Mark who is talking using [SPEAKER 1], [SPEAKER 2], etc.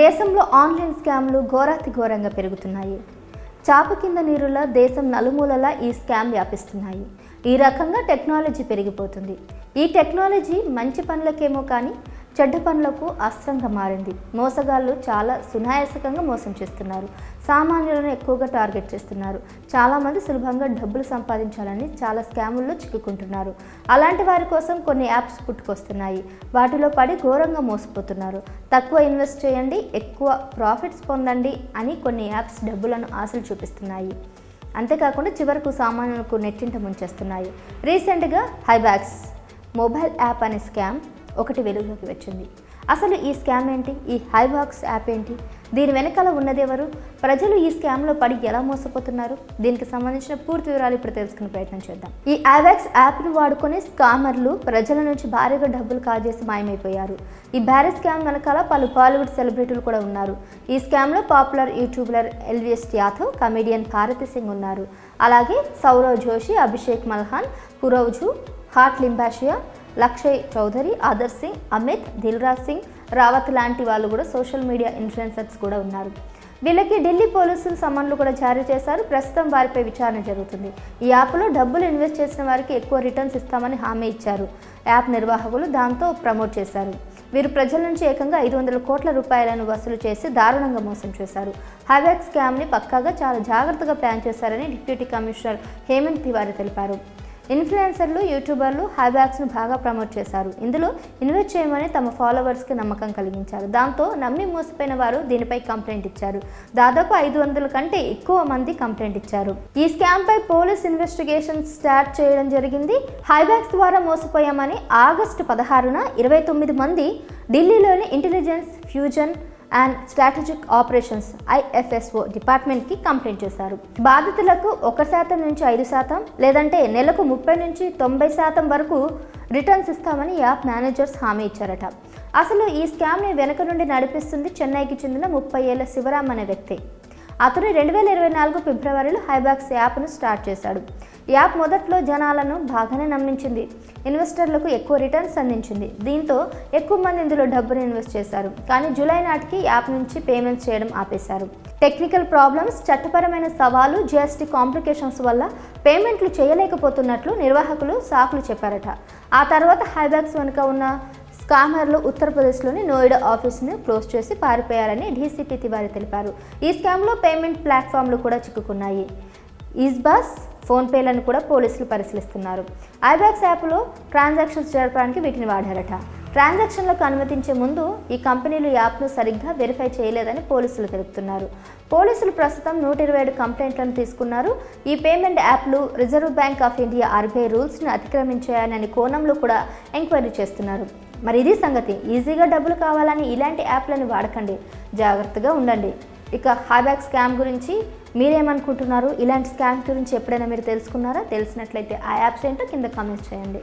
[SPEAKER 1] దేశంలో ఆన్లైన్ స్కామ్లు ఘోరాతి ఘోరంగా పెరుగుతున్నాయి. చాప కింద నీరులా దేశం నలుమూలలా ఈ స్కామ్ వ్యాపిస్తున్నాయి. ఈ రకంగా టెక్నాలజీ పెరిగిపోతుంది. ఈ టెక్నాలజీ మంచి పనులకేమో కానీ చెడ్డ పనులకు అస్త్రంగా మారింది. మోసగాళ్ళు చాలా సునాయాసకంగా మోసం చేస్తున్నారు. సామాన్యులను ఎక్కువగా టార్గెట్ చేస్తున్నారు. చాలామంది సులభంగా డబ్బులు సంపాదించాలని చాలా స్కాముల్లో చిక్కుకుంటున్నారు. అలాంటి వారి కోసం కొన్ని యాప్స్ పుట్టుకొస్తున్నాయి. వాటిలో పడి ఘోరంగా మోసపోతున్నారు. తక్కువ ఇన్వెస్ట్ చేయండి ఎక్కువ ప్రాఫిట్స్ పొందండి అని కొన్ని యాప్స్ డబ్బులను ఆశలు చూపిస్తున్నాయి. అంతేకాకుండా చివరకు సామాన్యులకు నెట్టింట ముంచేస్తున్నాయి. రీసెంట్గా హైబ్యాక్స్ మొబైల్ యాప్ అనే స్కామ్ ఒకటి వెలుగులోకి వచ్చింది. అసలు ఈ స్కామ్ ఏంటి? ఈ హైబాక్స్ యాప్ ఏంటి? దీని వెనకాల ఉన్నదెవరు ప్రజలు ఈ స్కామ్లో పడి ఎలా మోసపోతున్నారు? దీనికి సంబంధించిన పూర్తి వివరాలు ఇప్పుడు తెలుసుకునే ప్రయత్నం చేద్దాం. ఈ ఐవాక్స్ యాప్ను వాడుకొని స్కామర్లు ప్రజల నుంచి భారీగా డబ్బులు కాజేసి మాయమైపోయారు. ఈ భారీ స్కామ్ వెనకాల పలు బాలీవుడ్ సెలబ్రిటీలు కూడా ఉన్నారు. ఈ స్కామ్లో popular YouTuber Elvish Yadav comedian Bharti Singh ఉన్నారు. అలాగే సౌరవ్ జోషి అభిషేక్ మల్హాన్ పురోజు హాట్ లింబాషియా లక్షయ్ చౌదరి ఆదర్ సింగ్ అమిత్ దిల్రాజ్ సింగ్ రావత్ లాంటి వాళ్ళు కూడా సోషల్ మీడియా ఇన్ఫ్లుయెన్సర్స్ కూడా ఉన్నారు. వీళ్ళకి ఢిల్లీ పోలీసులు సమన్లు కూడా జారీ చేశారు. ప్రస్తుతం వారిపై విచారణ జరుగుతుంది. ఈ యాప్లో డబ్బులు ఇన్వెస్ట్ చేసిన వారికి ఎక్కువ రిటర్న్స్ ఇస్తామని హామీ ఇచ్చారు. యాప్ నిర్వాహకులు దాంతో ప్రమోట్ చేశారు. వీరు ప్రజల నుంచి ఏకంగా ఐదు వందల కోట్ల రూపాయలను వసూలు చేసి దారుణంగా మోసం చేశారు. హ్యావాక్ స్కామ్ని పక్కాగా చాలా జాగ్రత్తగా ప్లాన్ చేశారని డిప్యూటీ కమిషనర్ హేమంత్ తివారీ తెలిపారు. ఇన్ఫ్లుయెన్సర్లు యూట్యూబర్లు హ్యాబ్యాక్స్ను బాగా ప్రమోట్ చేశారు. ఇందులో ఇన్వెస్ట్ చేయమని తమ ఫాలోవర్స్కి నమ్మకం కలిగించారు. దాంతో నమ్మి మోసపోయిన వారు దీనిపై కంప్లైంట్ ఇచ్చారు. దాదాపు ఐదు వందల కంటే ఎక్కువ మంది కంప్లైంట్ ఇచ్చారు. ఈ స్కామ్పై పోలీస్ ఇన్వెస్టిగేషన్ స్టార్ట్ చేయడం జరిగింది. హైబ్యాక్స్ ద్వారా మోసపోయామని ఆగస్టు పదహారున ఇరవై తొమ్మిది మంది ఢిల్లీలోని intelligence fusion and strategic operations IFSO డిపార్ట్మెంట్కి కంప్లైంట్ చేశారు. బాధితులకు ఒక శాతం నుంచి ఐదు శాతం లేదంటే నెలకు ముప్పై నుంచి తొంభై శాతం వరకు రిటర్న్స్ ఇస్తామని యాప్ మేనేజర్స్ హామీ ఇచ్చారట. అసలు ఈ స్కామ్ని వెనక నుండి నడిపిస్తుంది చెన్నైకి చెందిన ముప్పై ఏళ్ళ శివరామ్ అనే వ్యక్తి. అతను రెండు వేల ఇరవై నాలుగు ఫిబ్రవరిలో హైబాక్స్ యాప్ను స్టార్ట్ చేశాడు. యాప్ మొదట్లో జనాలను బాగానే నమ్మించింది. ఇన్వెస్టర్లకు ఎక్కువ రిటర్న్స్ అందించింది. దీంతో ఎక్కువ మంది ఇందులో డబ్బును ఇన్వెస్ట్ చేశారు. కానీ జూలై నాటికి యాప్ నుంచి పేమెంట్స్ చేయడం ఆపేశారు. టెక్నికల్ ప్రాబ్లమ్స్ చట్టపరమైన సవాలు జిఎస్టీ కాంప్లికేషన్స్ వల్ల పేమెంట్లు చేయలేకపోతున్నట్లు నిర్వాహకులు సాకులు చెప్పారట. ఆ తర్వాత హైబాక్స్ వెనుక ఉన్న స్కామర్లు ఉత్తరప్రదేశ్లోని నోయిడా ఆఫీసును క్లోజ్ చేసి పారిపోయారని డీసీపీ తివారీ తెలిపారు. ఈ స్కామ్లో పేమెంట్ ప్లాట్ఫామ్లు కూడా చిక్కుకున్నాయి. ఈజ్బాస్ ఫోన్పేలను కూడా పోలీసులు పరిశీలిస్తున్నారు. ఐబాక్స్ యాప్లో ట్రాన్సాక్షన్స్ జరపడానికి వీటిని వాడారట. ట్రాన్సాక్షన్లకు అనుమతించే ముందు ఈ కంపెనీలు యాప్ను సరిగ్గా వెరిఫై చేయలేదని పోలీసులు తెలుపుతున్నారు. పోలీసులు ప్రస్తుతం నూట ఇరవై ఏడు కంప్లైంట్లను తీసుకున్నారు. ఈ పేమెంట్ యాప్లు Reserve Bank of India RBI రూల్స్ను అతిక్రమించాయని కోణంలో కూడా ఎంక్వైరీ చేస్తున్నారు. మరి ఇది సంగతి. ఈజీగా డబ్బులు కావాలని ఇలాంటి యాప్లను వాడకండి. జాగ్రత్తగా ఉండండి. ఇక హాబ్యాక్ స్కామ్ గురించి మీరేమనుకుంటున్నారు? ఇలాంటి స్కామ్ గురించి ఎప్పుడైనా మీరు తెలుసుకున్నారా? తెలిసినట్లయితే ఆ యాప్స్ ఏంటో కింద కామెంట్స్ చేయండి.